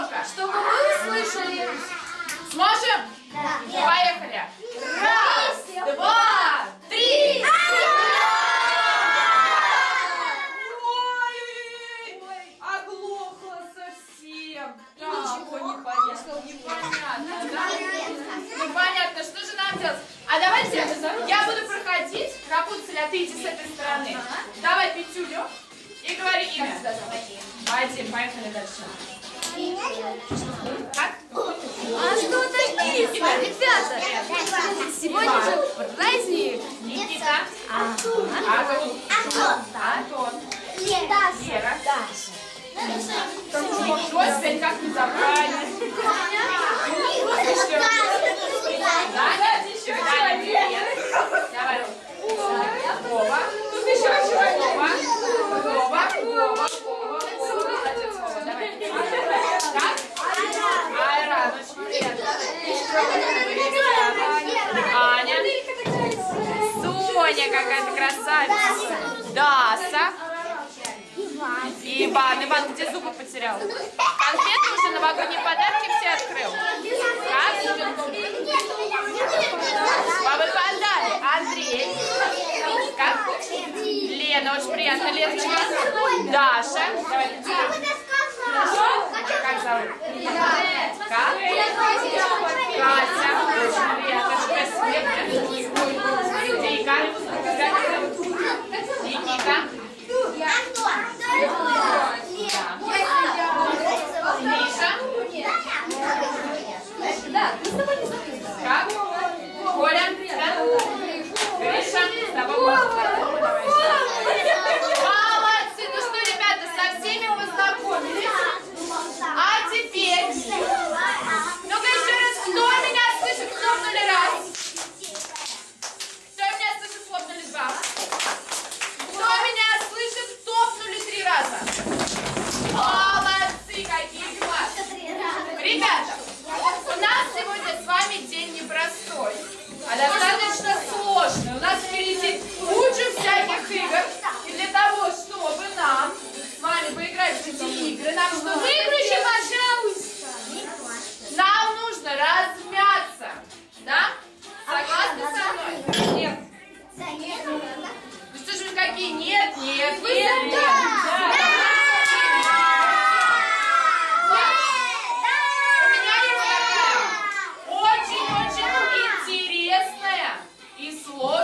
Громко-громко. Чтобы вы услышали. Сможем? Поехали. Раз, два, три. Ой, оглохла совсем. Ничего не понятно. Непонятно, да? Непонятно, что же нам делать? А давайте, я буду проходить. Рапунцель, а ты иди с этой стороны. Давай пятюлю и говори имя. Один, поехали дальше. Как? А что такие? Ребята, сегодня же праздник. Никита. Антон. Антон. Лера. Себе, как не забрали. Потерял? Конфеты уже, новогодние подарки все открыл? Как? Бабы подарили. Андрей. Как? Лена, очень приятно. Леночка. Даша. Давай,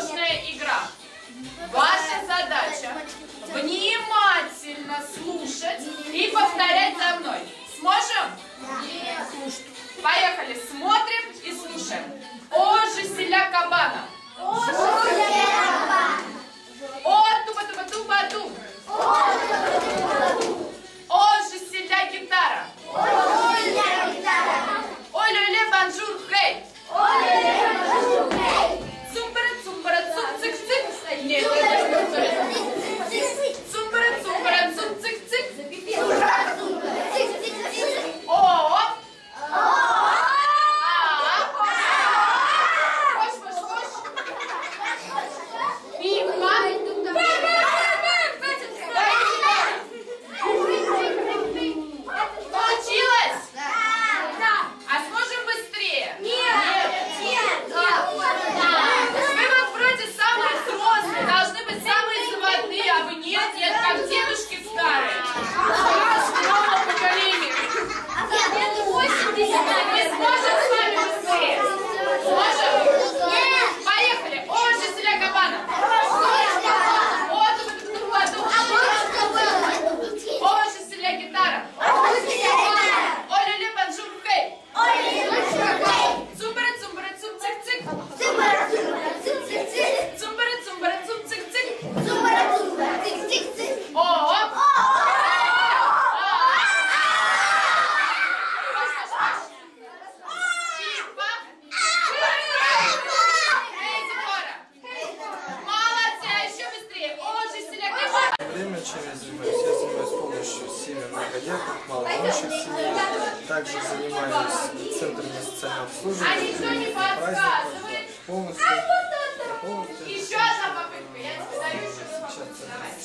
сложная игра. Ваша задача внимательно слушать и повторять за мной. Сможем? Нет. Поехали, смотрим и слушаем. О, же кабана! О, же кабана!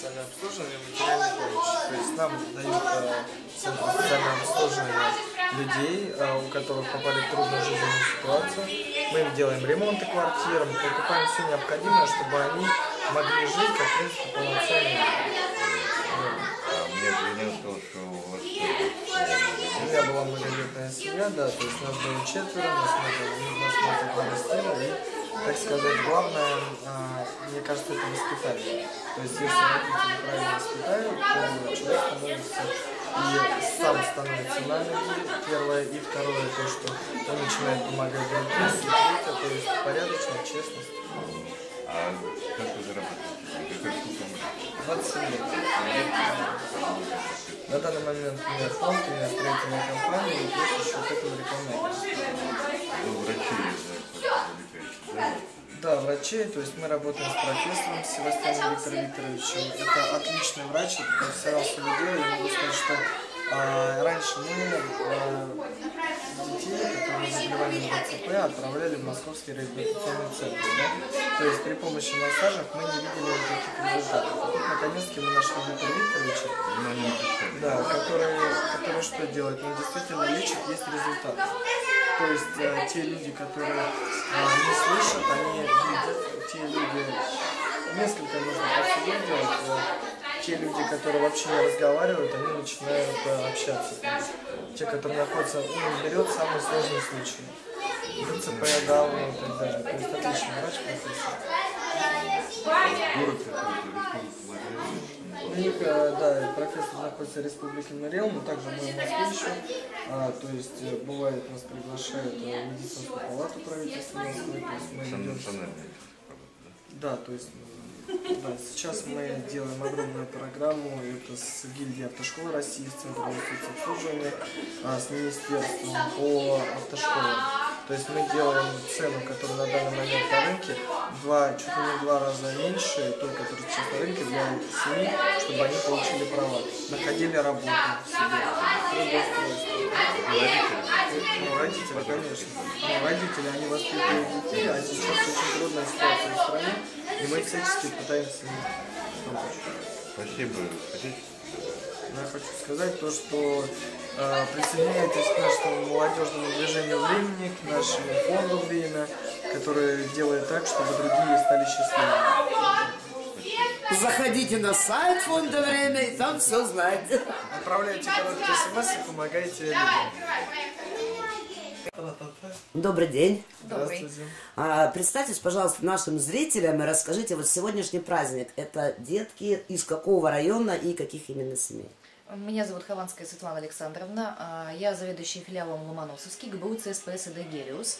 Давай. социального обслуживания материальной помощи. То есть нам дают э, центр социального обслуживания людей, э, у которых попали в трудную жизненную ситуацию. Мы им делаем ремонты квартирам, покупаем все необходимое, чтобы они могли жить как, в принципе. Вот. А у вас тоже У меня была многодетная семья, да, то есть нас было четверо, нас много, нас много и, так сказать, главное, а, мне кажется, это воспитание. То есть, если родители правильно воспитают, то человек становится и сам становится на ноги, первое, и второе, то, что он начинает помогать другим, и третье, то есть порядочность, честность. А как вы зарабатываете? Сколько вы 27 лет. На данный момент у меня фонд, у меня строительная компания, и плюс еще к этому рекламная. Ну, врачи завлекаете, да? Врачей, то есть мы работаем с профессором Севастьяном Виктором Викторовичем. Это отличный врач, это профессионал своего дела. Я могу сказать, что а, раньше мы а, детей, которые заболевали на ДЦП, отправляли в московский реабилитационный центр. Да? То есть при помощи массажев мы не видели никаких результатов. А тут наконец-таки мы нашли Виктора Викторовича, да, который, который что делает? Он действительно лечит, есть результат. То есть э, те люди, которые э, не слышат, они видят, те люди, несколько нужно процедур э, те люди, которые вообще не разговаривают, они начинают э, общаться. Те, которые находятся, ну, берет самые сложные случаи. ДЦП, Дауна и так далее. То есть отличный врач, профессор. Город какой-то, республика. У них, э, да, профессор находится в Республике Мариэл, но также мы в Москве еще. А, то есть э, бывает нас приглашают в медицинскую палату правительства Москвы, то есть мы национальный. Да, то есть да, сейчас мы делаем огромную программу, это с гильдией автошколы России, с Центром обслуживания, а, с министерством по автошколам. То есть мы делаем цену, которая на данный момент на рынке, два, чуть ли не два раза меньше той, которая сейчас на рынке для семей, чтобы они получили права. Находили работу себе, трудоустройство. Ну, родители, конечно. Ну, родители, они воспитывают детей, а сейчас очень трудная ситуация в стране, и мы всячески пытаемся им помочь. Спасибо. Хотите? Но я хочу сказать то, что э, присоединяйтесь к нашему молодежному движению времени, к нашему фонду время, который делает так, чтобы другие стали счастливыми. Заходите на сайт фонда «Время» и там все знаете. Отправляйте короткие смс и помогайте людям. Добрый день. Здравствуйте. А, представьтесь, пожалуйста, нашим зрителям и расскажите, вот сегодняшний праздник, это детки из какого района и каких именно семей? Меня зовут Хованская Светлана Александровна. А, Я заведующая филиалом Ломоносовский ГБУ ЦСПС и Гелиус,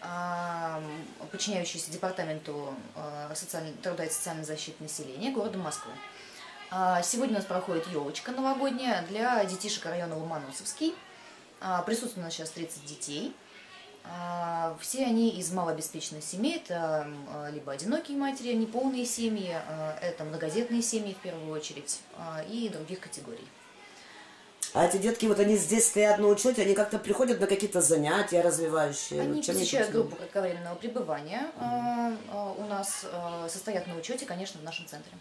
а, подчиняющийся департаменту а, труда и социальной защиты населения города Москвы. Сегодня у нас проходит елочка новогодняя для детишек района Ломоносовский. Присутствует у нас сейчас 30 детей. А, Все они из малообеспеченных семей, это м, либо одинокие матери, неполные семьи, а, это многодетные семьи в первую очередь а, и других категорий. А эти детки, вот они здесь стоят на учете, они как-то приходят на какие-то занятия развивающие? Они Чем посещают группу кратковременного пребывания, а, а, у нас а, состоят на учете, конечно, в нашем центре.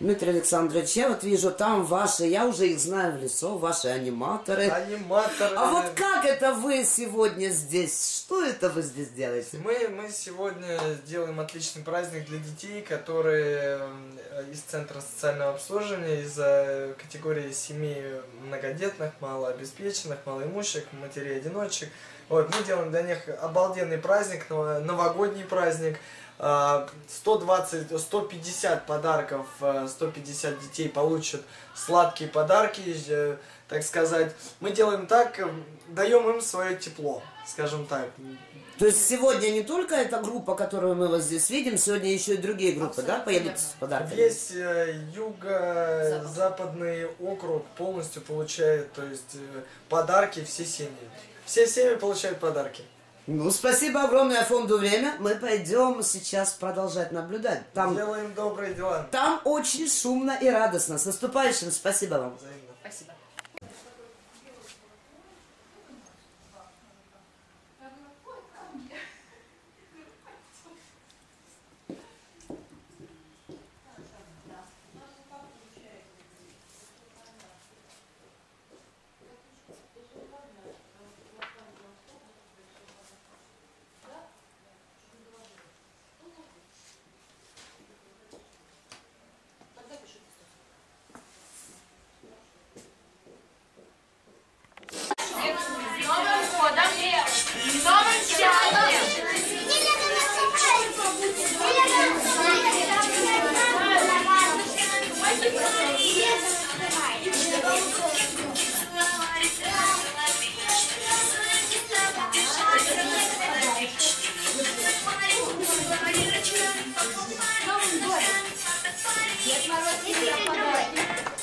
Дмитрий Александрович, я вот вижу там ваши, я уже их знаю в лицо, ваши аниматоры. Аниматоры. А вот как это вы сегодня здесь? Что это вы здесь делаете? Мы, мы сегодня делаем отличный праздник для детей, которые из Центра социального обслуживания, из категории семей многодетных, малообеспеченных, малоимущих, матерей-одиночек. Вот, мы делаем для них обалденный праздник, нов- новогодний праздник. А, 120, 150 подарков, э, 150 детей получат сладкие подарки, э, так сказать. Мы делаем так, э, даем им свое тепло, скажем так. То есть сегодня не только эта группа, которую мы вот здесь видим, сегодня еще и другие группы, да, Абсолютно поедут верно. с подарками? Весь э, юго-западный округ полностью получает, то есть э, подарки все семьи. Все семьи получают подарки. Ну, спасибо огромное фонду «Время». Мы пойдем сейчас продолжать наблюдать. Там, Делаем добрые дела. там очень шумно и радостно. С наступающим. Спасибо вам. Взаимно. Спасибо. годом! С новым счастьем!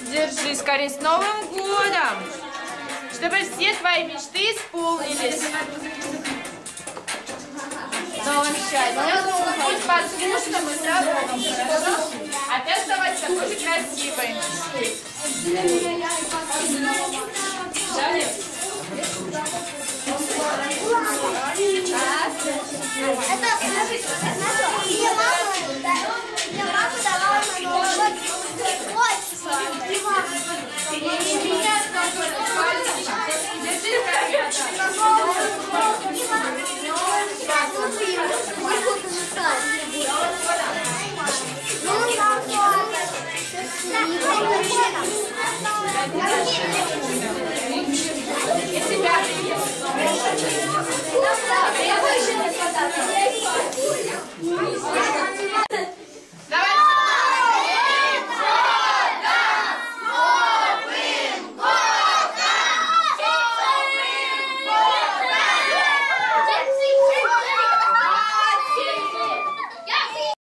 Держи скорее с Новым годом! Чтобы все твои мечты исполнились. Новым счастьем! Будь послушным и здоровым? Опять оставайся такой же красивой. Это Я больше не сказала.